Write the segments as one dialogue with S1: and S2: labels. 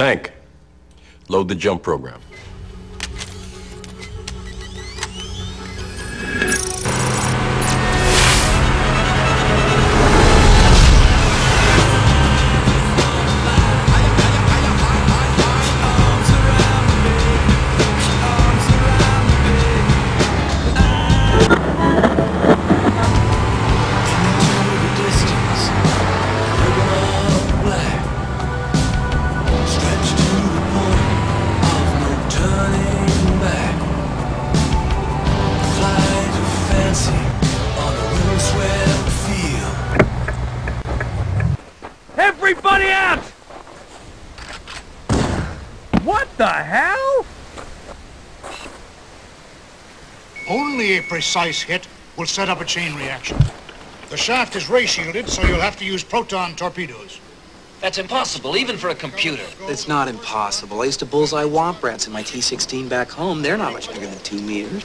S1: Tank, load the jump program.
S2: Everybody out! What the hell?
S3: Only a precise hit will set up a chain reaction. The shaft is ray shielded, so you'll have to use proton torpedoes.
S4: That's impossible, even for a computer.
S5: It's not impossible. I used to bullseye womp rats in my T-16 back home. They're not much bigger than two meters.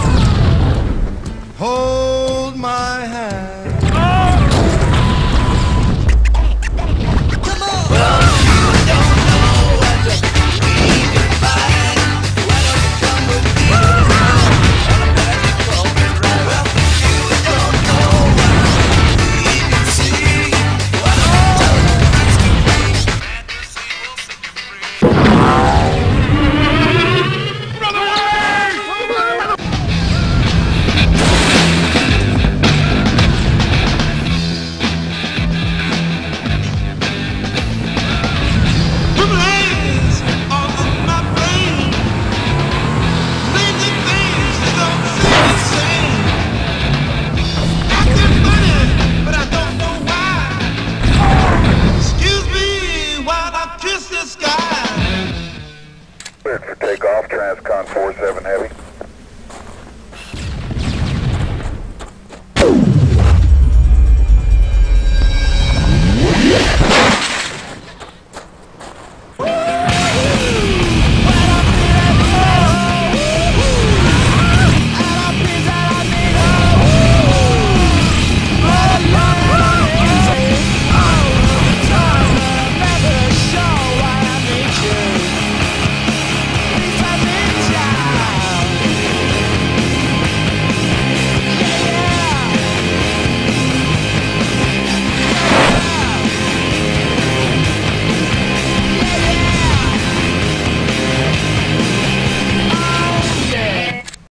S6: Ascon 47 Heavy.